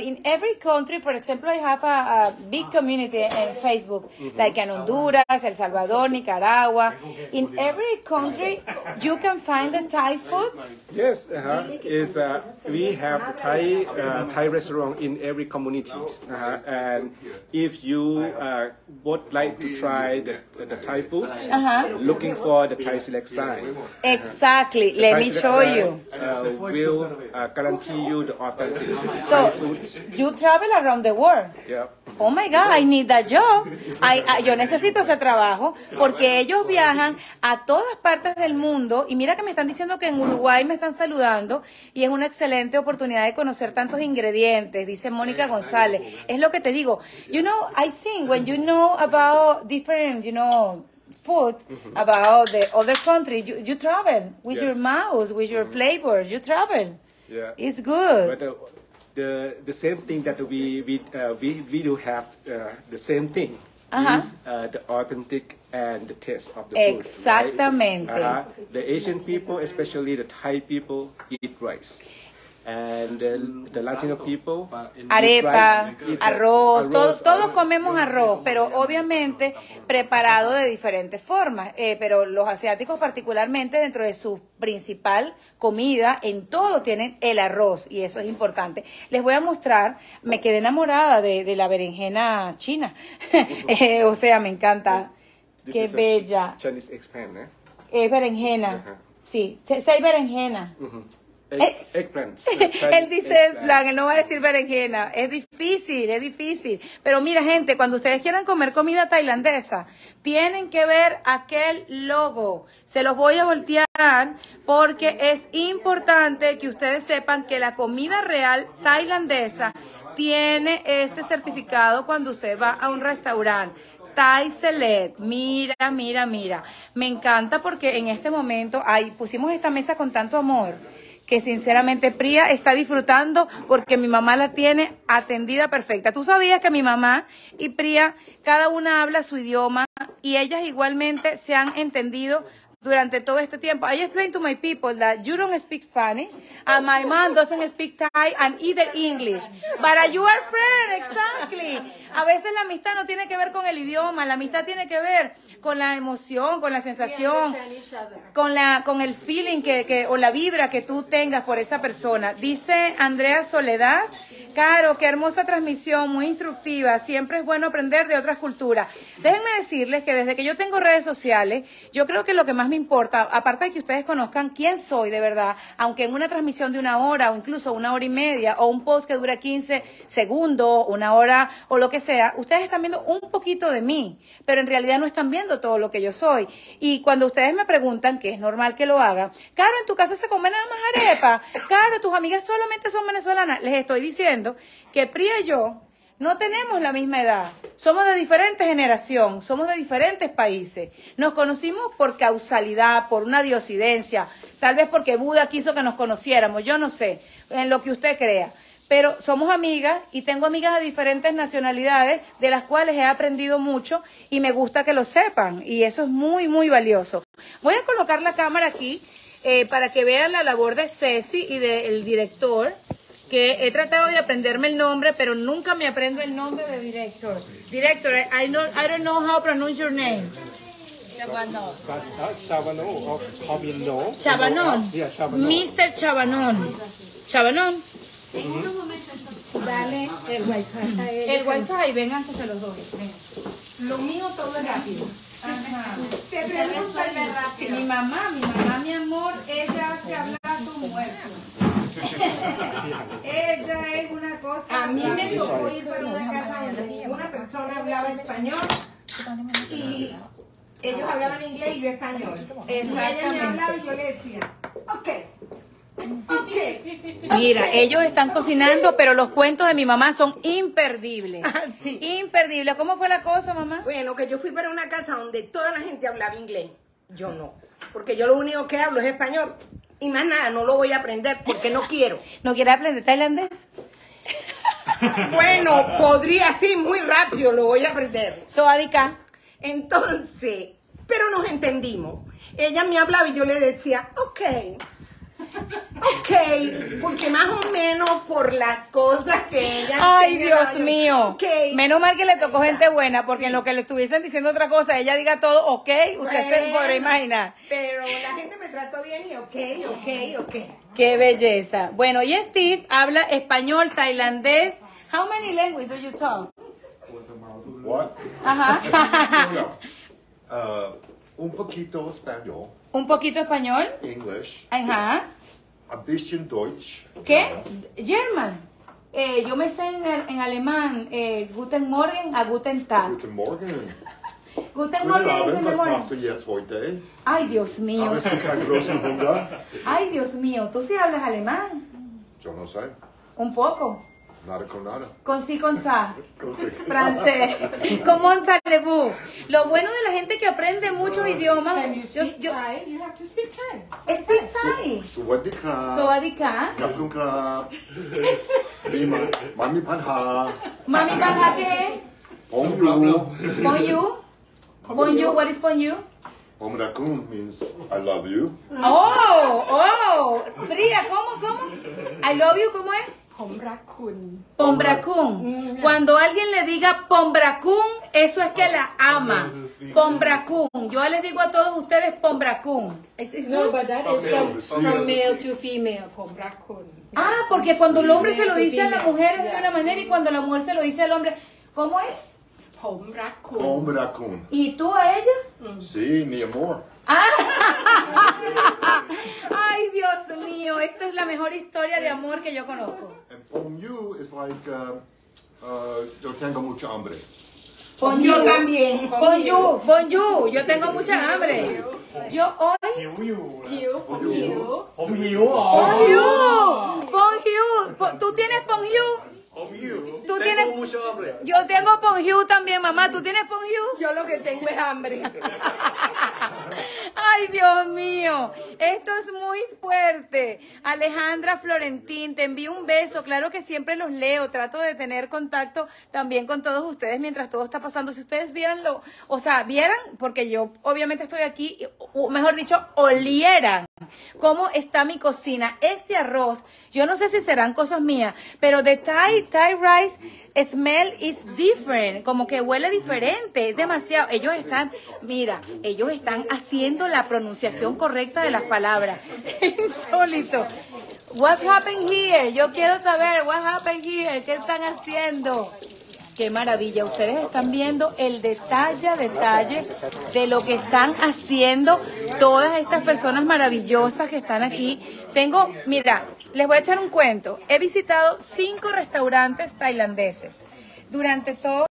in every country, for example, I have a, a big community in Facebook, like in Honduras, El Salvador, Nicaragua. In every country, you can find the Thai food. Yes, uh-huh. is uh, we have Thai uh, Thai restaurant in every communities, uh-huh. and if you uh, would like to try the, the Thai food, Uh-huh. looking for the Thai select sign. Exactly. Let me show sign, you. Uh, will uh, guarantee you the authentic Thai food. You travel around the world. Yeah. Oh my God, I need that job. I- I- yo necesito ese trabajo porque ellos viajan a todas partes del mundo y mira que me están diciendo que en Uruguay me están saludando y es una excelente oportunidad de conocer tantos ingredientes, dice Mónica González. Es lo que te digo. You know, I think when you know about different, you know, food about the other country, you, you travel with your mouse, with your flavors, you travel. Yeah. It's good. But uh, the the same thing that we we uh, we, we do have uh, the same thing Uh-huh. is uh, the authentic and the taste of the food. right? Uh-huh. The Asian people, especially the Thai people, eat rice. And the, the Latino people arepa, rice, arroz, todos, comemos arroz, pero obviamente preparado de diferentes formas. Eh, pero los asiáticos particularmente dentro de su principal comida, en todo tienen el arroz y eso es importante. Les voy a mostrar, me quedé enamorada de, de la berenjena china. Eh, o sea, me encanta. This Qué bella. Chinese expand, eh? Es berenjena. Ajá. Sí, seis berenjena. Egg, Eh, eggplants. Él dice plan, él no va a decir berenjena. Es difícil, es difícil. Pero mira, gente, cuando ustedes quieran comer comida tailandesa, tienen que ver aquel logo. Se los voy a voltear porque es importante que ustedes sepan que la comida real tailandesa tiene este certificado cuando usted va a un restaurante. Thai Select, mira, mira, mira. Me encanta porque en este momento ahí pusimos esta mesa con tanto amor que sinceramente Priya está disfrutando porque mi mamá la tiene atendida perfecta. Tú sabías que mi mamá y Priya, cada una habla su idioma y ellas igualmente se han entendido durante todo este tiempo. I explained to my people that you don't speak Spanish and my mom doesn't speak Thai and either English. But you are friends. A veces la amistad no tiene que ver con el idioma, la amistad tiene que ver con la emoción, con la sensación, con la con el feeling que, que o la vibra que tú tengas por esa persona. Dice Andrea Soledad, Caro, qué hermosa transmisión, muy instructiva. Siempre es bueno aprender de otras culturas. Déjenme decirles que desde que yo tengo redes sociales, yo creo que lo que más me importa, aparte de que ustedes conozcan quién soy de verdad, aunque en una transmisión de una hora o incluso una hora y media o un post que dura 15 segundos, una hora o lo que sea, ustedes están viendo un poquito de mí, pero en realidad no están viendo todo lo que yo soy. Y cuando ustedes me preguntan, que es normal que lo hagan, Caro, en tu casa se come nada más arepa, Caro, tus amigas solamente son venezolanas, les estoy diciendo que Priya y yo no tenemos la misma edad, somos de diferente generación, somos de diferentes países. Nos conocimos por causalidad, por una diosidencia, tal vez porque Buda quiso que nos conociéramos, yo no sé, en lo que usted crea. Pero somos amigas y tengo amigas de diferentes nacionalidades de las cuales he aprendido mucho y me gusta que lo sepan y eso es muy, muy valioso. Voy a colocar la cámara aquí eh, para que vean la labor de Ceci y del director que he tratado de aprenderme el nombre, pero nunca me aprendo el nombre de director. Director, I, know, I don't know how to pronounce your name. Yeah, Chabanón. Mr. Chabanón. Dale el wifi. El wifi, vengan que se los doy. vengan. Lo mío todo es rápido. Ajá. Te pregunta si mi mamá, mi mamá, mi amor, ella hace hablar tu muerto. ella es una cosa. A mí me tocó ir para una casa donde ninguna persona hablaba español y ellos hablaban inglés y yo español. Y ella me hablaba y yo le decía, ok. Mira, ellos están cocinando, pero los cuentos de mi mamá son imperdibles. Ah, sí. Imperdibles. ¿Cómo fue la cosa, mamá? Bueno, que yo fui para una casa donde toda la gente hablaba inglés. Yo no, porque yo lo único que hablo es español. Y más nada, no lo voy a aprender porque no quiero. ¿No quieres aprender tailandés? Bueno, podría sí, muy rápido lo voy a aprender. Soadica. Entonces, pero nos entendimos. Ella me hablaba y yo le decía, ok, ok, porque más o menos por las cosas que ella Ay, Dios mío. ok. Menos mal que le tocó gente buena, porque en lo que le estuviesen diciendo otra cosa, ella diga todo, ok, usted se podrá imaginar. Pero la gente me trató bien y ok, ok, ok. Qué belleza. Bueno, y Steve habla español, tailandés. How many languages do you talk? What? Ajá. Uh, un poquito español, Un poquito español. English, Ajá. ein bisschen Deutsch. ¿Qué? German. Eh, yo me sé en, en alemán, eh, Guten Morgen a Guten Tag. Guten Morgen. Guten Morgen Abend, was jetzt heute? Ay, Dios mío. Haben Sie keinen großen Hunger? Ay, Dios mío. ¿Tú sí hablas alemán? Yo no sé. Un poco. Nada con nada. Con sí, con sa. con sí, con Francés. con. Lo bueno de la gente que aprende muchos idiomas. Can speak yo, Thai? You have to speak Thai. Speak Thai. Sawadi krap. Kapkun krap. Lima. Mami panha. Mami panha qué? Bonjour. Bonjour. Bonjour. What is bonjour? Omrakun means I love you. Oh, oh. Priya, ¿cómo, cómo? I love you, ¿cómo es? Pombracún. Pombracún. Cuando alguien le diga Pombracún, eso es que ah, la ama. Pombracún. Yo les digo a todos ustedes Pombracún. No, but that is from, male to female. Pombracún. Ah, porque cuando el hombre se lo dice a la mujer es de una manera y cuando la mujer se lo dice al hombre, ¿cómo es? Pombracún. Pombracún. ¿Y tú a ella? Sí, mi amor. Ah. Ay, Dios mío, esta es la mejor historia de amor que yo conozco. Ponyu es like, uh, uh, yo tengo mucha hambre. Ponyu también. Ponyu, Ponyu, yo tengo mucha hambre. Yo hoy... Ponyu. Ponyu. Ponyu. Ponyu. ¿Tú tienes Ponyu? ¿Tú tienes... Tengo mucho hambre. Yo tengo Ponju también, mamá. ¿Tú tienes Ponju? Yo lo que tengo es hambre. Ay, Dios mío, esto es muy fuerte. Alejandra Florentín, te envío un beso. Claro que siempre los leo. Trato de tener contacto también con todos ustedes mientras todo está pasando. Si ustedes vieran lo, o sea, vieran, porque yo obviamente estoy aquí, mejor dicho, olieran cómo está mi cocina. Este arroz, yo no sé si serán cosas mías, pero de Thai, Thai rice smell is different, como que huele diferente, es demasiado. Ellos están, mira, ellos están haciendo la pronunciación correcta de las palabras. Insólito. What's happened here? Yo quiero saber, what happened here? ¿Qué están haciendo? Qué maravilla, ustedes están viendo el detalle a detalle de lo que están haciendo todas estas personas maravillosas que están aquí. Tengo, mira, les voy a echar un cuento. He visitado cinco restaurantes tailandeses durante todo